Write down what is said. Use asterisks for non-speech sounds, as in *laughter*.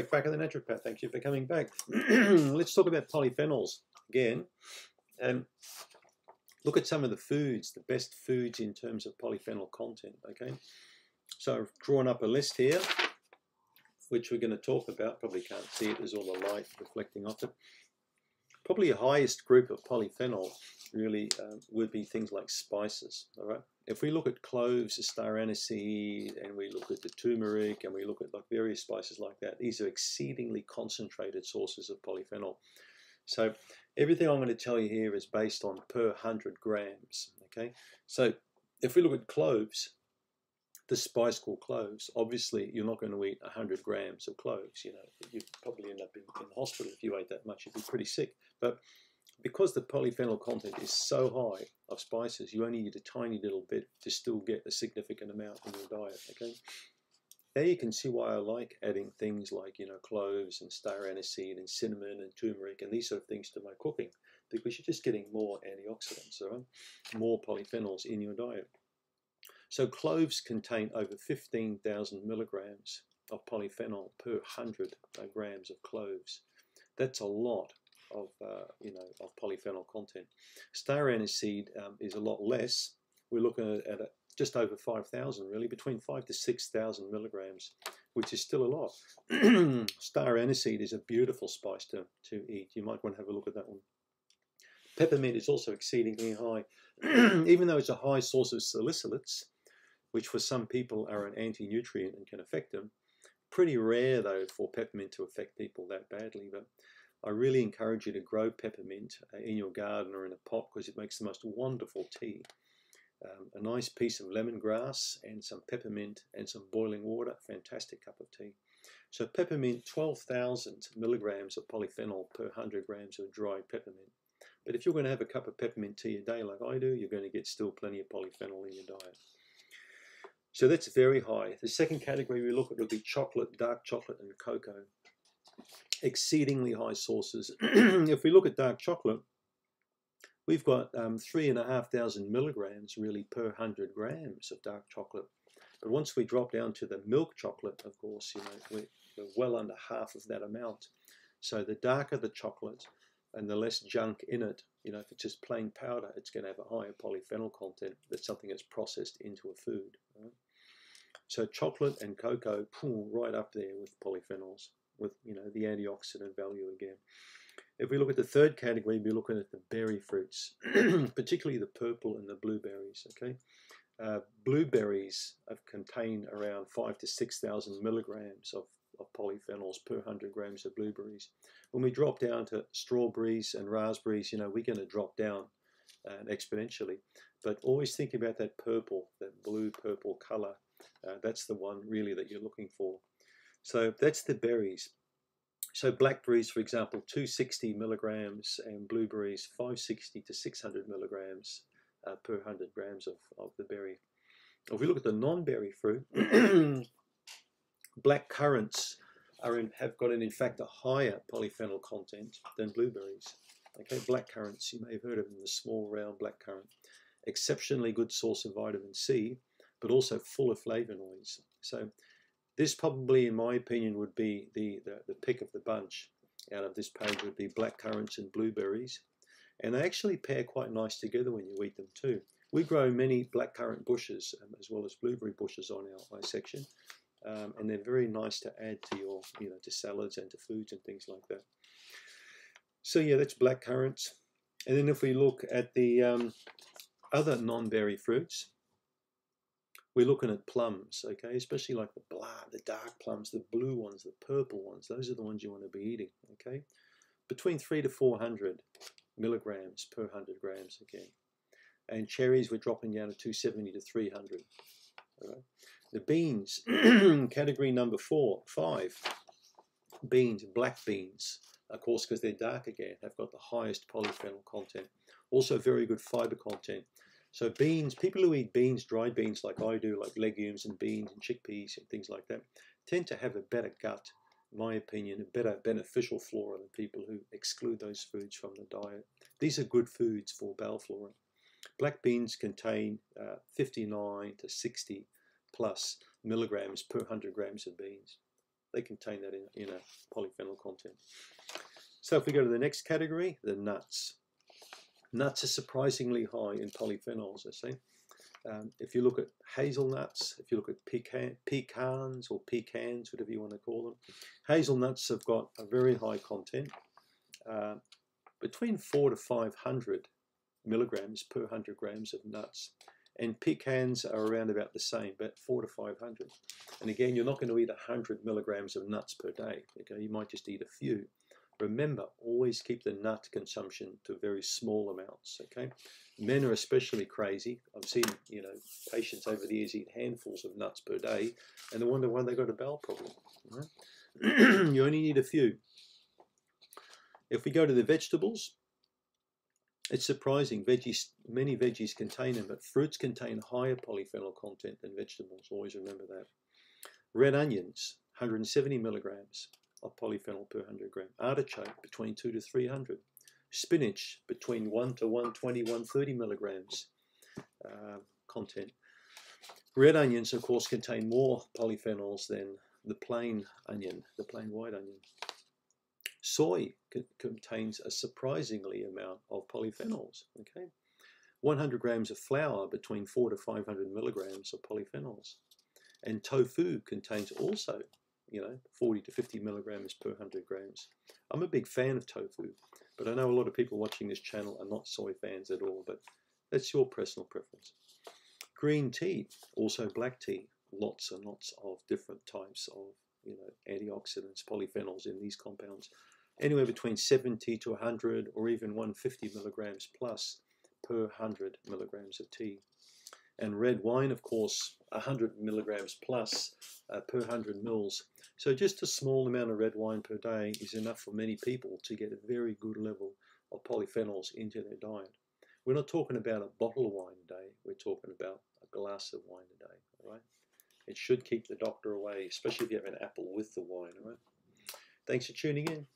at the naturopath. Thank you for coming back. *clears throat* Let's talk about polyphenols again. And look at some of the foods, the best foods in terms of polyphenol content. Okay, so I've drawn up a list here, which we're going to talk about. Probably can't see it. There's all the light reflecting off it. Probably the highest group of polyphenol really um, would be things like spices. All right. If we look at cloves, the star aniseed, and we look at the turmeric, and we look at like various spices like that, these are exceedingly concentrated sources of polyphenol. So everything I'm going to tell you here is based on per 100 grams. Okay. So if we look at cloves, the spice called cloves, obviously you're not going to eat 100 grams of cloves. You know, you'd probably end up in, in hospital if you ate that much. You'd be pretty sick. But because the polyphenol content is so high of spices, you only need a tiny little bit to still get a significant amount in your diet. Okay. There you can see why I like adding things like you know cloves and star aniseed and cinnamon and turmeric and these sort of things to my cooking because you're just getting more antioxidants, right? more polyphenols in your diet. So cloves contain over 15,000 milligrams of polyphenol per 100 grams of cloves. That's a lot of uh, you know of polyphenol content. Star aniseed um, is a lot less. We're looking at, at a, just over 5,000 really, between 5 to 6,000 milligrams, which is still a lot. *clears throat* Star aniseed is a beautiful spice to, to eat. You might want to have a look at that one. Peppermint is also exceedingly high. *clears throat* Even though it's a high source of salicylates, which for some people are an anti-nutrient and can affect them, pretty rare though for peppermint to affect people that badly. But I really encourage you to grow peppermint uh, in your garden or in a pot because it makes the most wonderful tea. Um, a nice piece of lemongrass and some peppermint and some boiling water, fantastic cup of tea. So peppermint, 12,000 milligrams of polyphenol per 100 grams of dry peppermint. But if you're going to have a cup of peppermint tea a day like I do, you're going to get still plenty of polyphenol in your diet. So that's very high. The second category we look at would be chocolate, dark chocolate, and cocoa exceedingly high sources. *clears throat* if we look at dark chocolate, we've got um, three and a half thousand milligrams really per hundred grams of dark chocolate. But once we drop down to the milk chocolate, of course, you know, we're, well under half of that amount. So the darker the chocolate and the less junk in it, you know, if it's just plain powder, it's going to have a higher polyphenol content. That's something that's processed into a food. Right? So chocolate and cocoa, boom, right up there with polyphenols with you know the antioxidant value again. If we look at the third category, we're looking at the berry fruits, *clears throat* particularly the purple and the blueberries. Okay, uh, blueberries contain around five to six thousand milligrams of, of polyphenols per hundred grams of blueberries. When we drop down to strawberries and raspberries, you know we're going to drop down uh, exponentially. But always think about that purple, that blue purple color. Uh, that's the one really that you're looking for. So that's the berries. So blackberries, for example, 260 milligrams, and blueberries 560 to 600 milligrams uh, per 100 grams of, of the berry. If we look at the non-berry fruit, *clears throat* black currants are in, have got, an, in fact, a higher polyphenol content than blueberries. Okay, black currants, you may have heard of them, the small round black currant. Exceptionally good source of vitamin C, but also full of flavonoids. So this probably, in my opinion, would be the, the, the pick of the bunch out of this page would be black currants and blueberries. And they actually pair quite nice together when you eat them too. We grow many blackcurrant bushes um, as well as blueberry bushes on our, section. Um, and they're very nice to add to your, you know, to salads and to foods and things like that. So yeah, that's black currants. And then if we look at the um, other non-berry fruits, we're looking at plums, okay, especially like the blah, the dark plums, the blue ones, the purple ones. Those are the ones you want to be eating, okay? Between three to 400 milligrams per 100 grams again. And cherries, we're dropping down to 270 to 300. All right. The beans, *clears throat* category number four, five, beans, black beans, of course, because they're dark again, they've got the highest polyphenol content. Also very good fiber content. So beans, people who eat beans, dried beans like I do, like legumes and beans and chickpeas and things like that, tend to have a better gut, my opinion, a better beneficial flora than people who exclude those foods from the diet. These are good foods for bowel flora. Black beans contain uh, 59 to 60 plus milligrams per 100 grams of beans. they contain that in, in a polyphenol content. So if we go to the next category, the nuts. Nuts are surprisingly high in polyphenols, I say. Um, if you look at hazelnuts, if you look at pecan, pecans or pecans, whatever you want to call them, hazelnuts have got a very high content, uh, between four to 500 milligrams per 100 grams of nuts. And pecans are around about the same, about four to 500. And again, you're not going to eat 100 milligrams of nuts per day. Okay, you might just eat a few. Remember, always keep the nut consumption to very small amounts. Okay, men are especially crazy. I've seen you know patients over the years eat handfuls of nuts per day, and they wonder why they got a bowel problem. Right? *clears throat* you only need a few. If we go to the vegetables, it's surprising. Veggies, many veggies contain them, but fruits contain higher polyphenol content than vegetables. Always remember that. Red onions, 170 milligrams of polyphenol per 100 gram. Artichoke, between 2 to 300. Spinach, between 1 to 120, 130 milligrams uh, content. Red onions, of course, contain more polyphenols than the plain onion, the plain white onion. Soy contains a surprisingly amount of polyphenols. Okay, 100 grams of flour between 4 to 500 milligrams of polyphenols, and tofu contains also, you know, 40 to 50 milligrams per 100 grams. I'm a big fan of tofu, but I know a lot of people watching this channel are not soy fans at all. But that's your personal preference. Green tea, also black tea, lots and lots of different types of you know antioxidants, polyphenols in these compounds anywhere between 70 to 100 or even 150 milligrams plus per 100 milligrams of tea. And red wine, of course, 100 milligrams plus uh, per 100 mils. So just a small amount of red wine per day is enough for many people to get a very good level of polyphenols into their diet. We're not talking about a bottle of wine a day, we're talking about a glass of wine a day, all right? It should keep the doctor away, especially if you have an apple with the wine, all right? Thanks for tuning in.